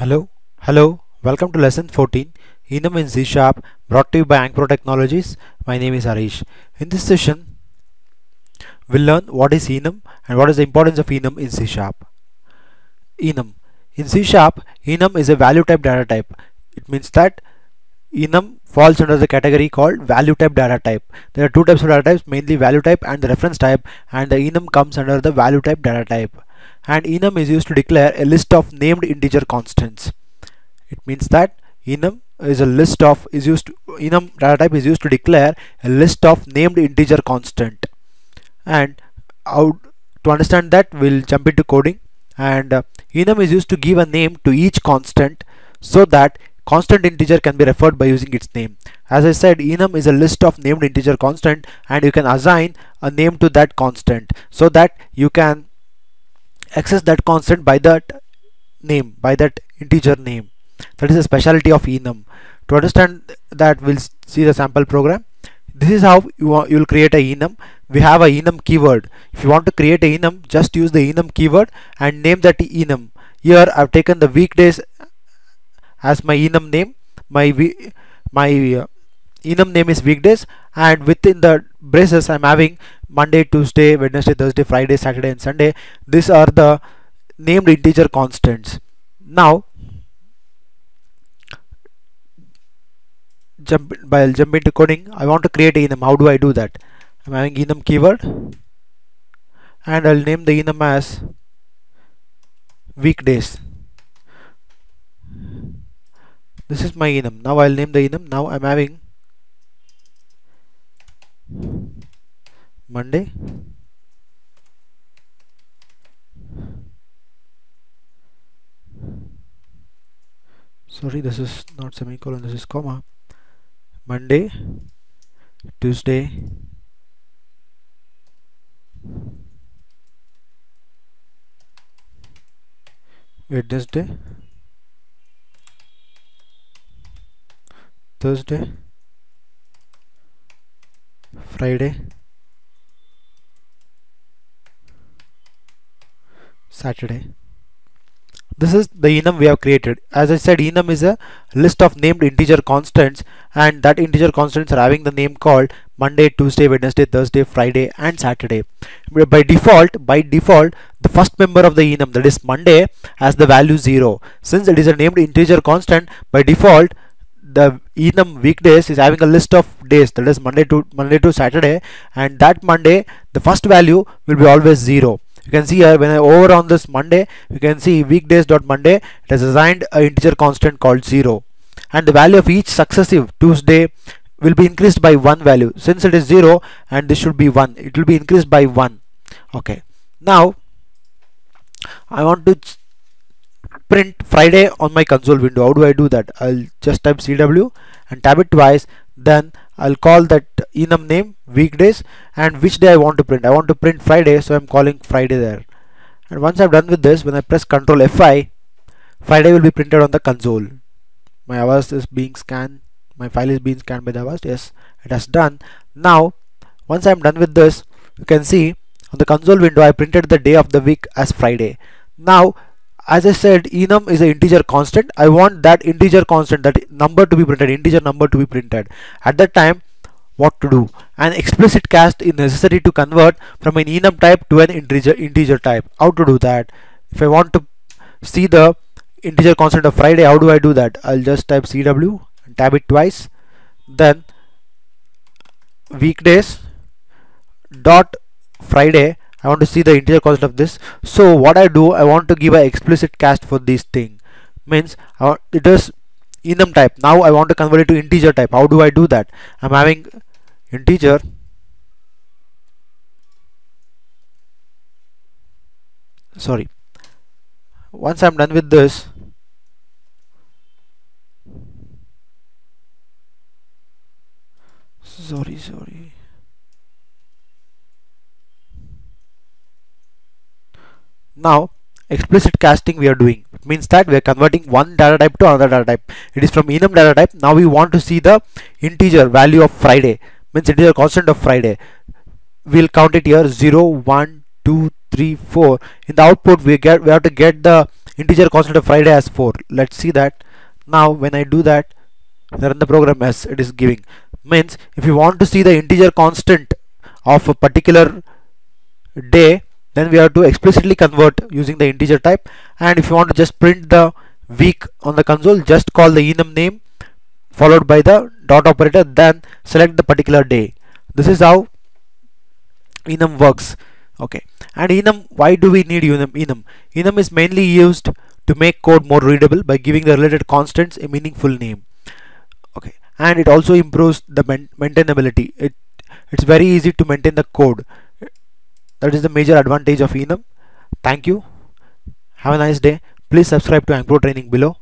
Hello, hello, welcome to lesson 14 Enum in C Sharp brought to you by Ankpro Technologies. My name is Harish. In this session, we'll learn what is enum and what is the importance of enum in C Sharp. Enum. In C Sharp, enum is a value type data type. It means that enum falls under the category called value type data type. There are two types of data types, mainly value type and the reference type and the enum comes under the value type data type and enum is used to declare a list of named integer constants. It means that enum is a list of is used to, enum data type is used to declare a list of named integer constant. And how to understand that we'll jump into coding. And uh, enum is used to give a name to each constant so that constant integer can be referred by using its name. As I said enum is a list of named integer constant and you can assign a name to that constant so that you can access that constant by that name by that integer name. That is a specialty of enum. To understand that we'll see the sample program. This is how you you'll create a enum. We have a enum keyword. If you want to create a enum just use the enum keyword and name that enum. Here I've taken the weekdays as my enum name. My my uh, enum name is weekdays and within the braces I'm having Monday, Tuesday, Wednesday, Thursday, Friday, Saturday and Sunday. These are the named integer constants. Now jump by I'll jump into coding I want to create enum. How do I do that? I'm having enum keyword and I'll name the enum as weekdays. This is my enum. Now I'll name the enum. Now I'm having Monday? Sorry this is not semicolon this is comma. Monday? Tuesday? Wednesday? Thursday? Friday Saturday. This is the enum we have created. As I said enum is a list of named integer constants and that integer constants are having the name called Monday Tuesday Wednesday Thursday Friday and Saturday. By default by default the first member of the enum that is Monday has the value 0 since it is a named integer constant by default the enum weekdays is having a list of days that is Monday to Monday to Saturday and that Monday the first value will be always 0 you can see here when I over on this Monday you can see weekdays dot Monday it has assigned an integer constant called 0 and the value of each successive Tuesday will be increased by one value. Since it is 0 and this should be 1 it will be increased by 1 okay. Now I want to print Friday on my console window. How do I do that? I'll just type CW and tab it twice then I'll call that enum name weekdays and which day I want to print. I want to print Friday so I'm calling Friday there. And once I've done with this when I press Ctrl F5 Friday will be printed on the console. My Avast is being scanned. My file is being scanned by the Avast yes it has done. Now once I'm done with this you can see on the console window I printed the day of the week as Friday. Now as I said enum is an integer constant. I want that integer constant that number to be printed integer number to be printed. At that time what to do? An explicit cast is necessary to convert from an enum type to an integer integer type. How to do that? If I want to see the integer constant of Friday how do I do that? I'll just type CW and tab it twice. Then weekdays dot Friday I want to see the integer constant of this. So what I do I want to give an explicit cast for this thing. Means it is enum type. Now I want to convert it to integer type. How do I do that? I'm having integer sorry. Once I'm done with this sorry sorry now explicit casting we are doing. It means that we are converting one data type to another data type. It is from enum data type. Now we want to see the integer value of friday. Means a constant of friday. We'll count it here. 0 1 2 3 4 in the output we get we have to get the integer constant of Friday as 4 let's see that. Now when I do that run the program as it is giving. Means if you want to see the integer constant of a particular day then we have to explicitly convert using the integer type. And if you want to just print the week on the console just call the enum name followed by the dot operator then select the particular day. This is how enum works. Okay. And enum why do we need enum enum? Enum is mainly used to make code more readable by giving the related constants a meaningful name. Okay. And it also improves the maintainability. It it's very easy to maintain the code that is the major advantage of enum. Thank you. Have a nice day. Please subscribe to Ankpro training below